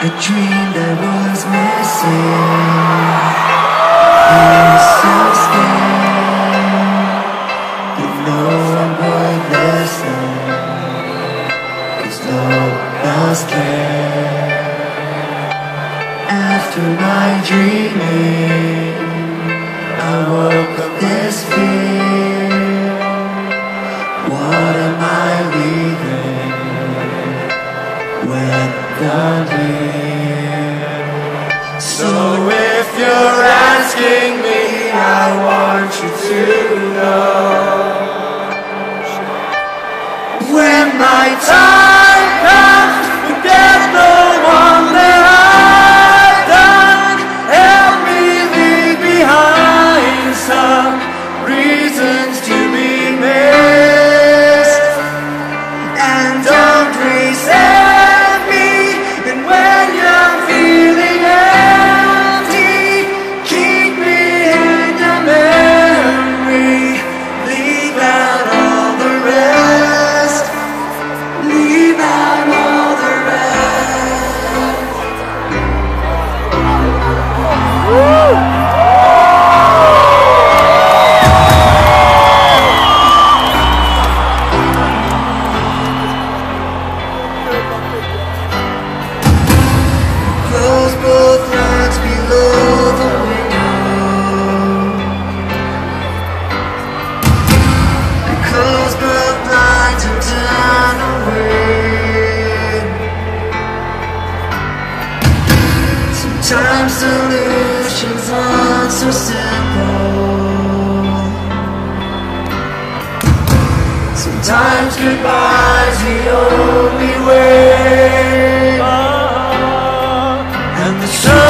A dream that was missing. He's so scared no one would listen. Cause no one else cared. After my dreaming, So if you're asking me, I want you to know. When my time Sometimes solutions aren't so simple. Sometimes goodbye's the only way. And the sun